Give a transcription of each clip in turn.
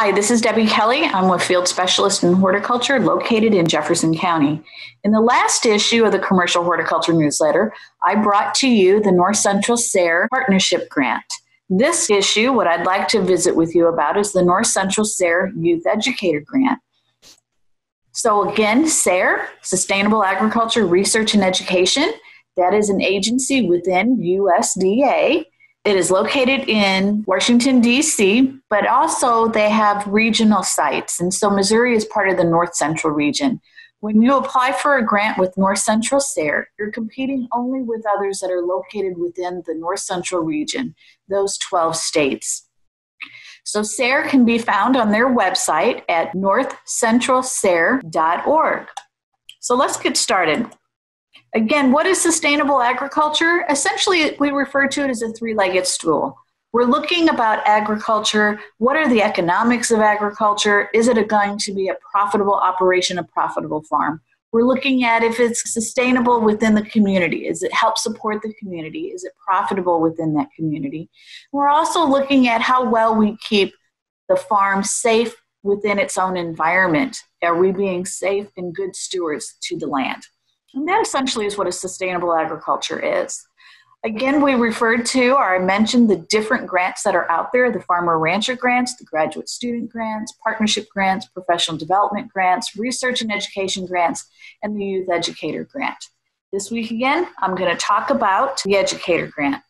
Hi, this is Debi Kelly. I'm a field specialist in horticulture located in Jefferson County. In the last issue of the Commercial Horticulture Newsletter, I brought to you the North Central SARE Partnership Grant. This issue, what I'd like to visit with you about is the North Central SARE Youth Educator Grant. So, again, SARE, Sustainable Agriculture Research and Education, that is an agency within USDA it is located in Washington, D.C., but also they have regional sites. And so Missouri is part of the North Central region. When you apply for a grant with North Central SARE, you're competing only with others that are located within the North Central region, those 12 states. So SARE can be found on their website at northcentralsare.org. So let's get started. Again, what is sustainable agriculture? Essentially, we refer to it as a three legged stool. We're looking about agriculture. What are the economics of agriculture? Is it going to be a profitable operation, a profitable farm? We're looking at if it's sustainable within the community. Is it help support the community? Is it profitable within that community? We're also looking at how well we keep the farm safe within its own environment. Are we being safe and good stewards to the land? And that essentially is what a sustainable agriculture is. Again, we referred to or I mentioned the different grants that are out there the farmer rancher grants, the graduate student grants, partnership grants, professional development grants, research and education grants, and the youth educator grant. This week again, I'm going to talk about the educator grant.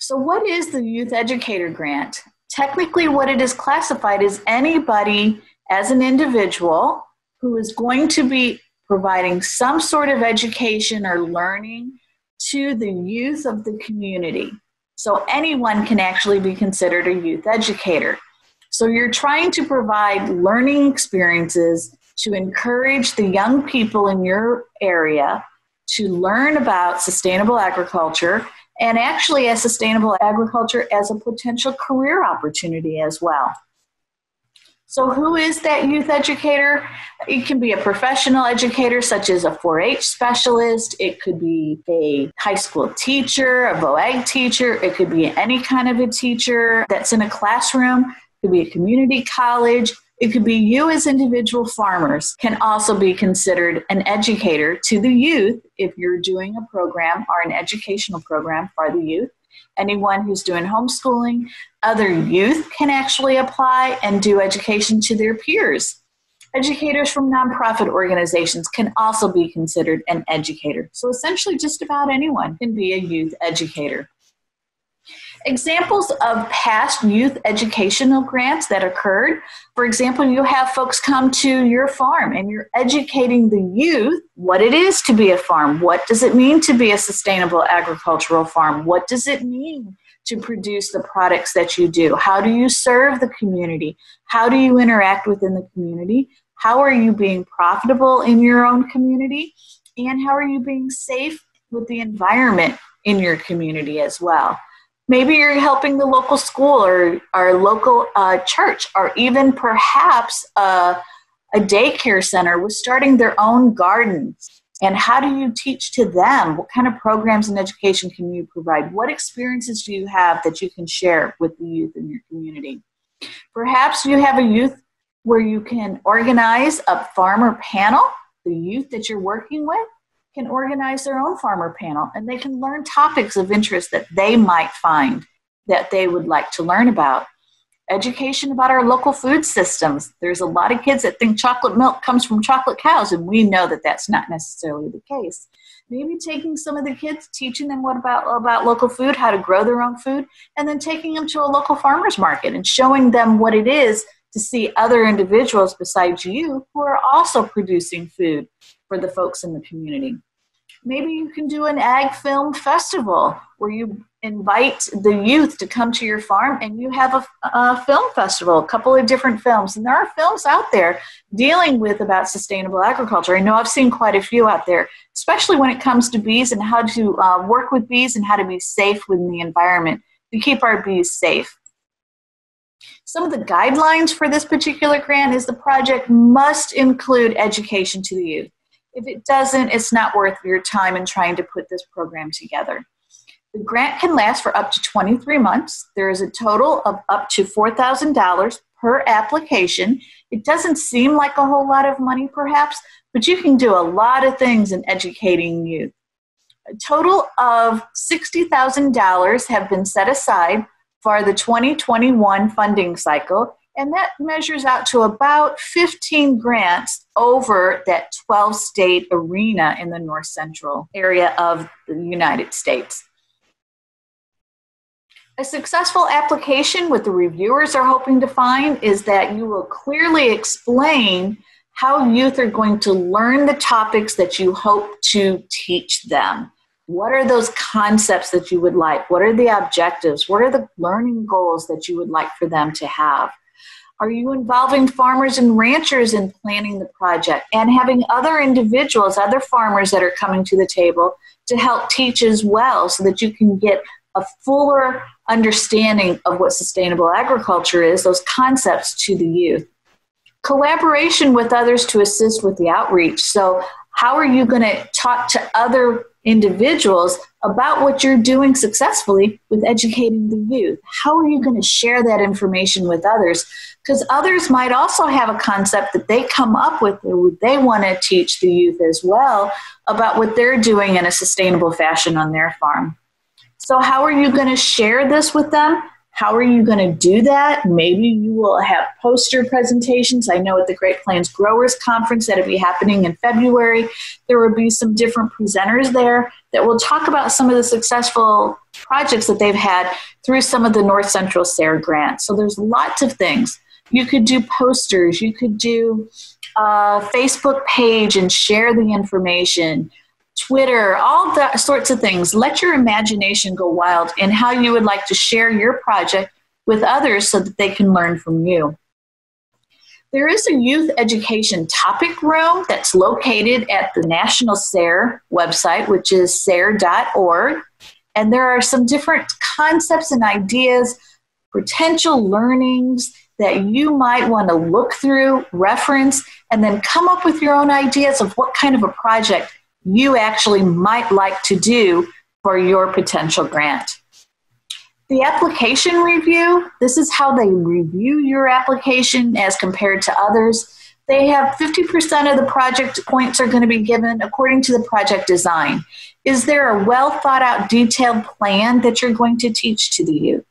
So, what is the youth educator grant? Technically, what it is classified is anybody as an individual who is going to be providing some sort of education or learning to the youth of the community. So anyone can actually be considered a youth educator. So you're trying to provide learning experiences to encourage the young people in your area to learn about sustainable agriculture and actually as sustainable agriculture as a potential career opportunity as well. So, who is that youth educator? It can be a professional educator, such as a 4 H specialist. It could be a high school teacher, a VOAG teacher. It could be any kind of a teacher that's in a classroom. It could be a community college. It could be you as individual farmers can also be considered an educator to the youth if you're doing a program or an educational program for the youth anyone who's doing homeschooling, other youth can actually apply and do education to their peers. Educators from nonprofit organizations can also be considered an educator. So essentially, just about anyone can be a youth educator. Examples of past youth educational grants that occurred. For example, you have folks come to your farm and you're educating the youth what it is to be a farm. What does it mean to be a sustainable agricultural farm? What does it mean to produce the products that you do? How do you serve the community? How do you interact within the community? How are you being profitable in your own community? And how are you being safe with the environment in your community as well? Maybe you're helping the local school or our local uh, church, or even perhaps a, a daycare center was starting their own gardens. And how do you teach to them? What kind of programs and education can you provide? What experiences do you have that you can share with the youth in your community? Perhaps you have a youth where you can organize a farmer panel, the youth that you're working with, can organize their own farmer panel and they can learn topics of interest that they might find that they would like to learn about. Education about our local food systems. There's a lot of kids that think chocolate milk comes from chocolate cows, and we know that that's not necessarily the case. Maybe taking some of the kids, teaching them what about about local food, how to grow their own food, and then taking them to a local farmers market and showing them what it is to see other individuals besides you who are also producing food for the folks in the community. Maybe you can do an ag film festival where you invite the youth to come to your farm and you have a, a, film festival, a couple of different films. And there are films out there dealing with about sustainable agriculture. I know I've seen quite a few out there, especially when it comes to bees and how to uh, work with bees and how to be safe within the environment to keep our bees safe. Some of the guidelines for this particular grant is the project must include education to the youth. If it doesn't, it's not worth your time in trying to put this program together. The grant can last for up to 23 months. There is a total of up to $4,000 per application. It doesn't seem like a whole lot of money, perhaps, but you can do a lot of things in educating youth. A total of $60,000 have been set aside for the 2021 funding cycle, and that measures out to about 15 grants over that 12 state arena in the north central area of the United States. A successful application, what the reviewers are hoping to find, is that you will clearly explain how youth are going to learn the topics that you hope to teach them. What are those concepts that you would like? What are the objectives? What are the learning goals that you would like for them to have? Are you involving farmers and ranchers in planning the project and having other individuals, other farmers that are coming to the table to help teach as well so that you can get a fuller understanding of what sustainable agriculture is, those concepts to the youth? Collaboration with others to assist with the outreach. So, how are you going to talk to other individuals about what you're doing successfully with educating the youth. How are you going to share that information with others? Because others might also have a concept that they come up with that they want to teach the youth as well about what they're doing in a sustainable fashion on their farm. So, how are you going to share this with them? How are you going to do that? Maybe you will have poster presentations. I know at the Great Plains Growers Conference that'll be happening in February, there will be some different presenters there that will talk about some of the successful projects that they've had through some of the North Central SARE grants. So there's lots of things. You could do posters, you could do a Facebook page and share the information. Twitter, all sorts of things. Let your imagination go wild in how you would like to share your project with others so that they can learn from you. There is a youth education topic room that's located at the National SARE website, which is sare.org. And there are some different concepts and ideas, potential learnings that you might want to look through, reference, and then come up with your own ideas of what kind of a project you actually might like to do for your potential grant. The application review this is how they review your application as compared to others. They have 50% of the project points are going to be given according to the project design. Is there a well thought out, detailed plan that you're going to teach to the youth?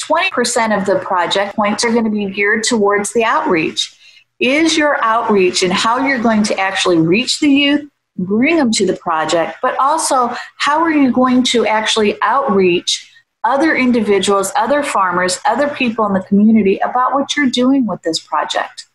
20% of the project points are going to be geared towards the outreach. Is your outreach and how you're going to actually reach the youth bring them to the project, but also how are you going to actually outreach other individuals, other farmers, other people in the community about what you're doing with this project?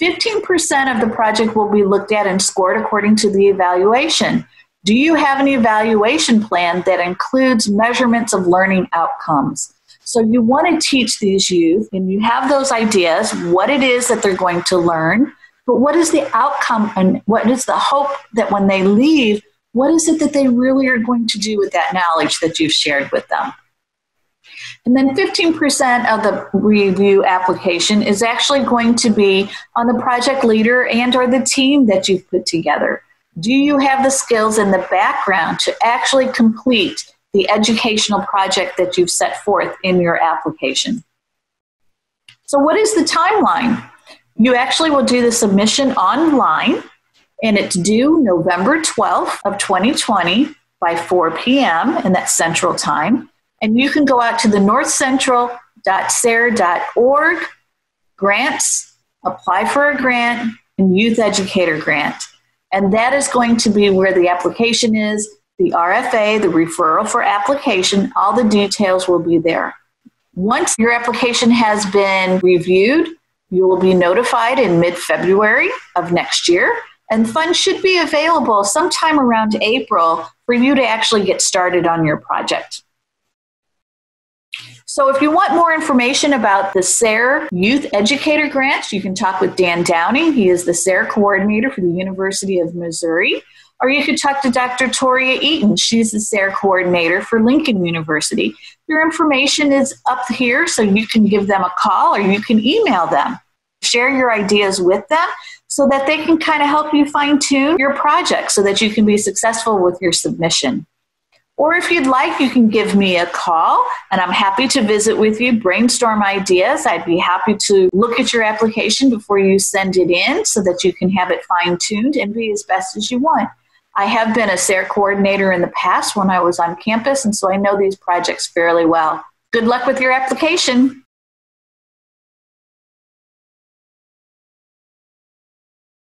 15% of the project will be looked at and scored according to the evaluation. Do you have an evaluation plan that includes measurements of learning outcomes? So you want to teach these youth, and you have those ideas, what it is that they're going to learn, but what is the outcome and what is the hope that when they leave, what is it that they really are going to do with that knowledge that you've shared with them? And then 15% of the review application is actually going to be on the project leader and or the team that you've put together. Do you have the skills and the background to actually complete the educational project that you've set forth in your application? So what is the timeline? You actually will do the submission online, and it's due November 12th of 2020 by 4 p.m. and that's Central Time. And you can go out to the northcentral.sare.org, grants, apply for a grant, and youth educator grant. And that is going to be where the application is, the RFA, the referral for application, all the details will be there. Once your application has been reviewed, you will be notified in mid February of next year, and funds should be available sometime around April for you to actually get started on your project. So, if you want more information about the SARE Youth Educator Grants, you can talk with Dan Downey. He is the SARE coordinator for the University of Missouri. Or you could talk to Dr. Touria Eaton. She's the SARE coordinator for Lincoln University. Your information is up here, so you can give them a call or you can email them share your ideas with them so that they can kind of help you fine tune your project so that you can be successful with your submission. Or if you'd like, you can give me a call and I'm happy to visit with you, brainstorm ideas. I'd be happy to look at your application before you send it in so that you can have it fine tuned and be as best as you want. I have been a SARE coordinator in the past when I was on campus, and so I know these projects fairly well. Good luck with your application.